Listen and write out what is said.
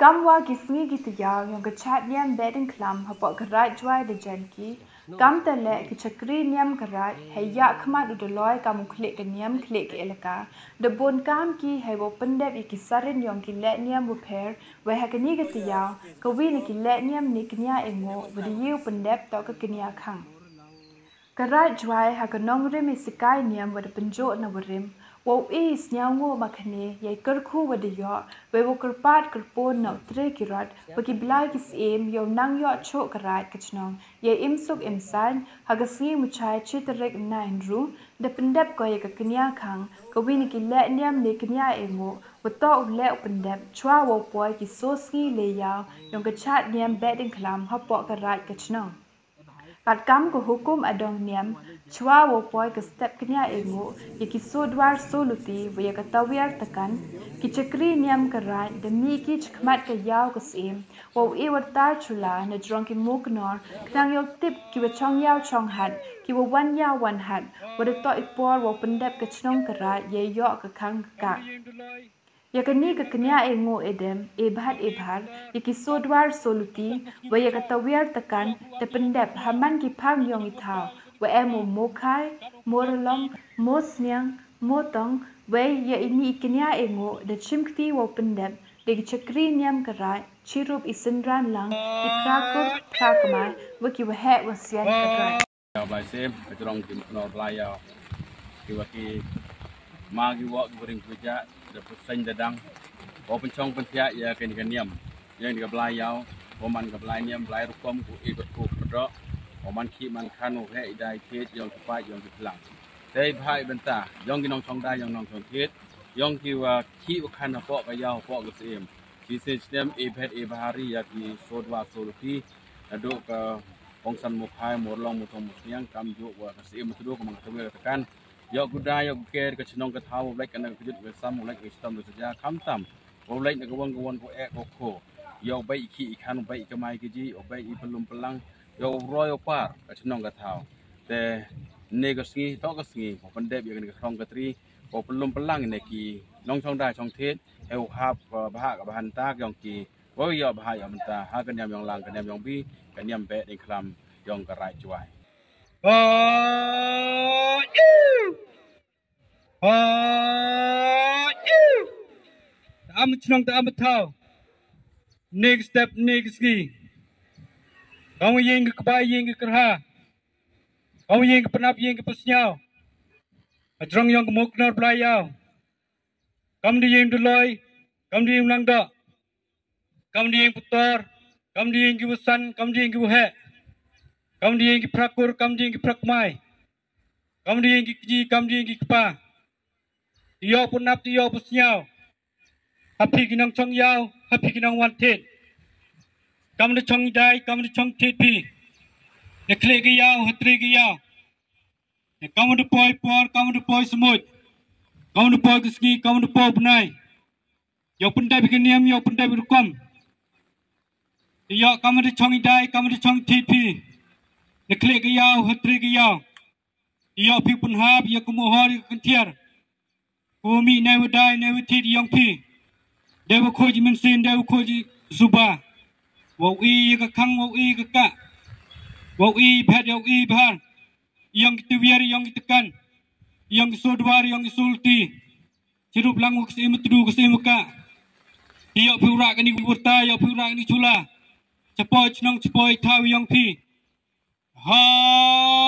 कम व किस्मी की तियाग यो गछात नियम बेदन खलाम हपो गराय ज्वाय de jen ki kam tale ki chakri niam garai he ya khma du de loy kam khle ke niam khle ke elaka de bon kam ki he wo pandep ki sarin yong ki le niam bu pher we ha kini ke tiya ko wi ni ki le niam ni knya engo bu de yu pandep to ka knya khang garai jwai ha ka nong rim isikai niam wa de panjo na warim Wow is nyango makane yai kerku wadi yo we wo kerpat kerpon na tre kirat bagi blai kis em yo nang yo chok karat kachnong yai im suk im san hagasi muchai chitrek na indru de pendep ko ye kaknya khang ko win ki le nyam ne knya emo wato le pendep chwa wo poi ki so ski le ya yong ka chat nyam beding klam hapo karat kachnong Kat kam ko hukum adong niam. Chua wo poi ke step kenya ego ye ki so dwar so luti wo ye ka takan ki chakri niam karai de mi ki chkmat ka yaw ka sim wo e war tar chula na drong ki muk nor. Knang yo tip ki wa chong yaw chong hat ki wo wan yaw wan hat. Wo de to ipor wo pendep ka chnong karai ye yo ka khang ka Ya ka e ngo edem e bhat e bhat ya ki sodwar soluti wa ya ka pendep haman ki phang yong i thao wa e mo mo khai mo long mo snyang mo tong wa ya ini kanya e ngo de chimkti wa pendep de ki chakri nyam ka chirup i lang i krakur krakma wa ki wa he wa sian ka ya ka ki no bla magi wak guring kuja dapat sen dadang ko pencong pentia ya ken keniam yang di belai yau ko man ke belai niam belai rukom ku ikut ku pedok ko man ki man kanu he idai ket yang tepat yang dipelang dei bhai benta yang ginong chong dai yang nong chong ket yang ki wa ki wa kan ko ka yau ko ke sem ki se stem e phet e bahari ya ki sod wa soluti aduk ka องสันมุขายหมดลองมุทงมุเสียงกำยุว่าเกษมมุทุกมังทเวตะกัน ยกกุดายกเกรกระชนงกระเท้าเล็กกันกระยุดเวซ้ำเล็กอิสตัมดุสยาคำต่ำวเล็กนกวนกวนกูแอกโคยกใบอีขี้อีขันใบอีกไม้กจีใบอีพลุมพลังยกรอยปาร์กระชนงกระเท้าแต่เนกสงีตอกสงีผมเป็นเด็บอย่างนี้กระทองกระตรีผมพลุมพลังในกีน้องช่องได้ช่องเทศเอวฮับบะฮะกับหันตากยองกีว่ายอบะฮะยอมตาฮากันยามยองลังกันยามยองบีกันยามเบะในคลำ yang gerai cuai. Haju. ក្នុងតាមបថោ next step next ski កងយើងក្បាយយើងក្រហាកងយើងប្រណាប់យើងបស្ញោអត្រងយើងមកណរប្លាយយោកំឌីយើងទៅលយកំឌីយើងឡងដកំឌីយើងពតរកំឌីយើងគិវសាន់កំឌីយើងគិវហេកំឌីយើងគិប្រកុរកំឌីយើងគិប្រកម៉ៃកំឌីយើងគិជីកំឌីយើងគិក្បាយោពណាប់យោបស្ញោ Happy kinang chong yau, happy kinang wanted. Kam dia chong dai, kam dia chong tit pi. Dia klik ke yau, hatri ke yau. Dia kam dia poi por, kam dia poi semut. Kam dia poi keski, kam dia poi penai. Yau pun dai bikin niam, yau pun dai berkom. Dia kam dia chong dai, kam dia chong tit pi. Dia klik ke yau, hatri ke yau. Ia pi pun hab, ia kumuhar, ia kentiar. Kumi never die, never tit yang pi. Dewa koji mensin, dewa koji subah. Wau i ka kang, wau i ka ka. Wau i pet, wau i bahar. Yang kita biar, yang kita kan. Yang sodwar, yang sulti. Cirup langu kesima tedu kesima ka. Ia pi urak ni burta, ia pi urak ni cula. Cepoy cenong cepoy tahu yang pi. Haju.